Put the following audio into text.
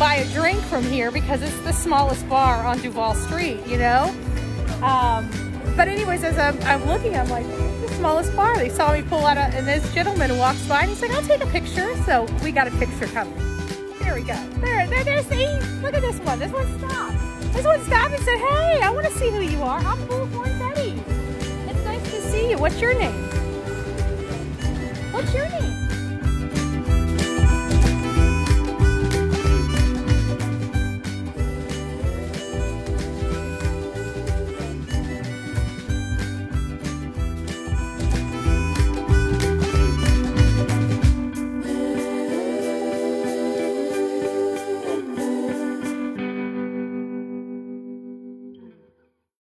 buy a drink from here because it's the smallest bar on Duval Street, you know? Um, but anyways, as I'm, I'm looking, I'm like, the smallest bar. They saw me pull out, a, and this gentleman walks by and he's like, I'll take a picture. So we got a picture coming. There we go. There, there, there's, see? Look at this one. This one stopped. This one stopped and said, hey, I want to see who you are. I'm Bull Horn Betty. It's nice to see you. What's your name? What's your name?